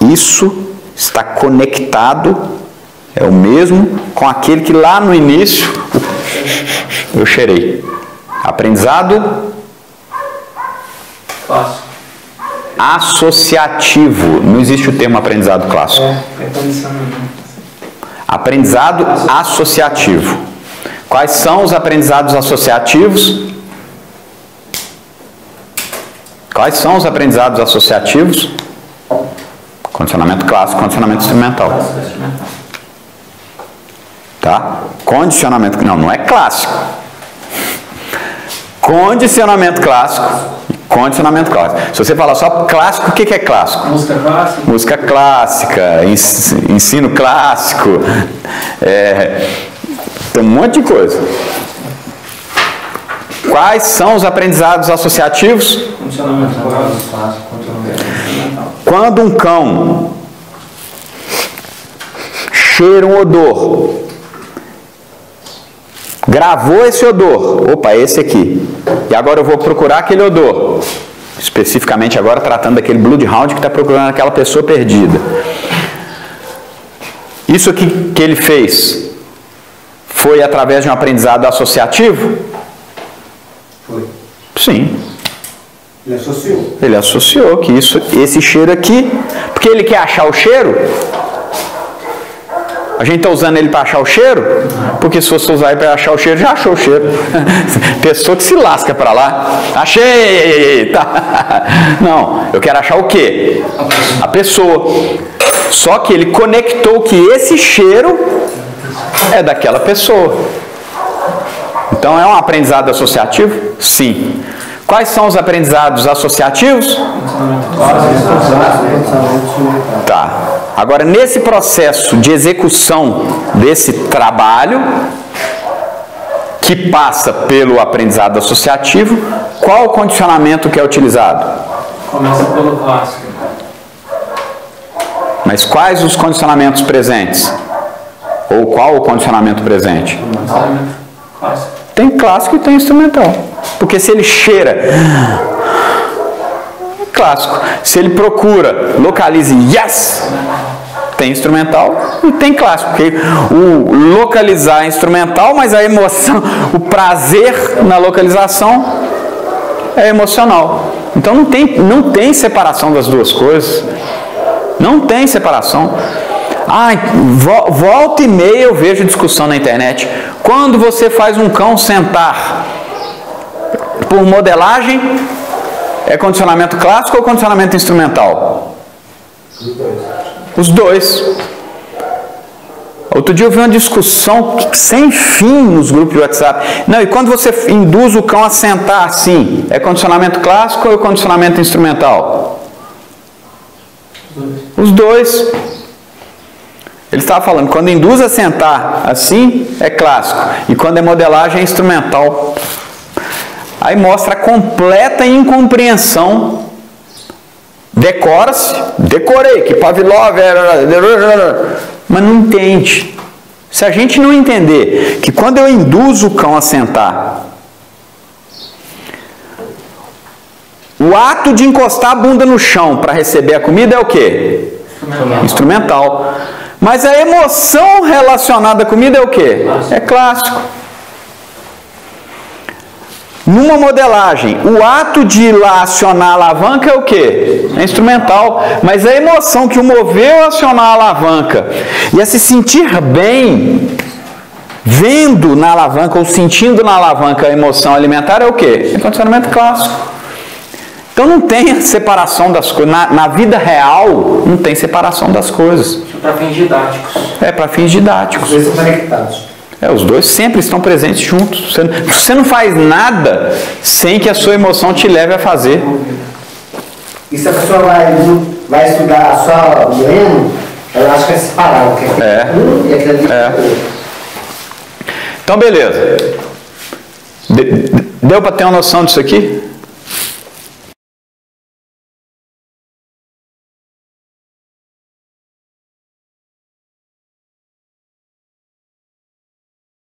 Isso está conectado, é o mesmo com aquele que lá no início eu cheirei. Aprendizado Clássico. associativo. Não existe o termo aprendizado clássico. É, é. Aprendizado associativo. Quais são os aprendizados associativos? Quais são os aprendizados associativos? Condicionamento clássico, condicionamento instrumental. Tá? Condicionamento, não, não é clássico. Condicionamento clássico. Condicionamento clássico. Se você falar só clássico, o que que é clássico? Música clássica. Música clássica, ens- ensino clássico, é, tem um monte de coisa. Quais são os aprendizados associativos? Funcionamento clássico. Quando um cão cheira um odor, gravou esse odor, opa, esse aqui, e agora eu vou procurar aquele odor, especificamente agora tratando daquele Bloodhound que está procurando aquela pessoa perdida. Isso aqui que ele fez foi através de um aprendizado associativo? Foi. Sim. Ele associou. Ele associou que isso, esse cheiro aqui, porque ele quer achar o cheiro. A gente está usando ele para achar o cheiro, porque se fosse usar ele para achar o cheiro, já achou o cheiro. Pessoa que se lasca para lá, achei! Tá. Não, eu quero achar o quê? A pessoa. Só que ele conectou que esse cheiro é daquela pessoa. Então é um aprendizado associativo? Sim. Quais são os aprendizados associativos? Tá. Agora, nesse processo de execução desse trabalho, que passa pelo aprendizado associativo, qual o condicionamento que é utilizado? Começa pelo clássico. Mas quais os condicionamentos presentes? Ou qual o condicionamento presente? Tem clássico e tem instrumental. Porque se ele cheira. Clássico. Se ele procura, localize yes, tem instrumental e tem clássico. Porque o localizar é instrumental, mas a emoção, o prazer na localização é emocional. Então não tem, não tem separação das duas coisas. Não tem separação. Vo- volta e meia eu vejo discussão na internet. Quando você faz um cão sentar por modelagem, é condicionamento clássico ou condicionamento instrumental? Os dois. Outro dia eu vi uma discussão sem fim nos grupos de WhatsApp. Não, e quando você induz o cão a sentar assim, é condicionamento clássico ou condicionamento instrumental? Os dois. Ele estava falando, quando induz a sentar assim, é clássico. E quando é modelagem, é instrumental. Aí mostra a completa incompreensão. Decora-se, decorei, que Pavlov era. Mas não entende. Se a gente não entender que quando eu induzo o cão a sentar, o ato de encostar a bunda no chão para receber a comida é o quê? Instrumental. Mas a emoção relacionada à comida é o quê? É clássico. Numa modelagem, o ato de ir lá acionar a alavanca é o quê? É instrumental. Mas a emoção que o moveu a acionar a alavanca e a se sentir bem vendo na alavanca ou sentindo na alavanca a emoção alimentar é o quê? É condicionamento clássico. Então não tem separação das coisas. Na, na vida real, não tem separação das coisas. Para fins didáticos. É para fins Os didáticos. dois estão conectados. É, os dois sempre estão presentes juntos. Você, você não faz nada sem que a sua emoção te leve a fazer. E se a pessoa vai, vai estudar só lendo, ela acha que é separado. Que É. Um e aquele ali É. é. o outro. Então, beleza. De- deu para ter uma noção disso aqui?